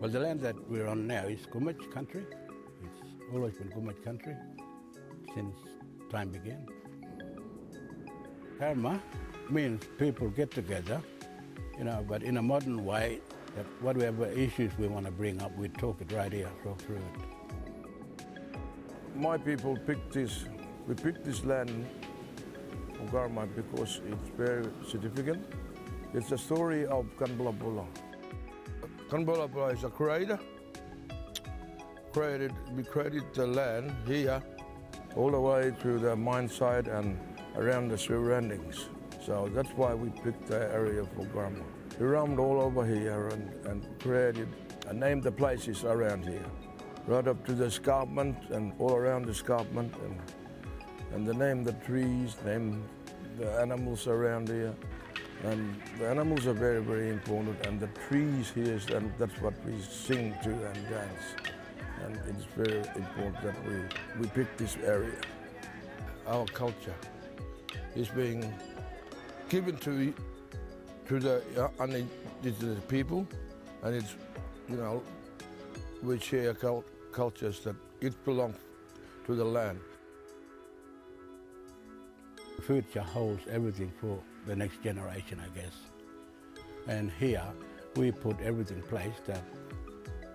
Well, the land that we're on now is Gumatj country. It's always been Gumatj country since time began. Garma means people get together, you know, but in a modern way, that whatever issues we want to bring up, we talk it right here, talk through it. My people picked this, we picked this land of Garma because it's very significant. It's the story of Ganbulapula. Ganbulapula is a creator. Created, we created the land here all the way to the mine site and around the surroundings. So that's why we picked the area for Garma. We roamed all over here and, and created and named the places around here. Right up to the escarpment and all around the escarpment and, and the name the trees, name the animals around here. And the animals are very, very important and the trees here, and that's what we sing to and dance. And it's very important that we, we pick this area. Our culture is being given to to the uh, indigenous people, and it's you know we share cult- cultures that it belongs to the land. Future holds everything for the next generation, I guess. And here we put everything in place that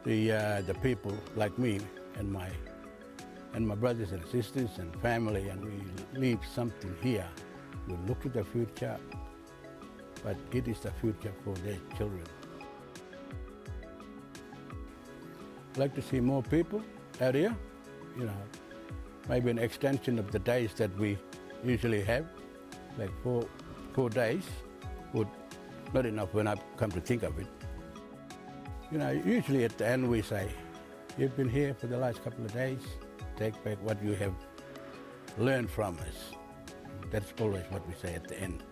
the uh, the people like me and my and my brothers and sisters and family, and we leave something here. We look to the future but it is the future for their children. I'd like to see more people out here, you know, maybe an extension of the days that we usually have, like four, four days would not enough when I come to think of it. You know, usually at the end we say, you've been here for the last couple of days, take back what you have learned from us. That's always what we say at the end.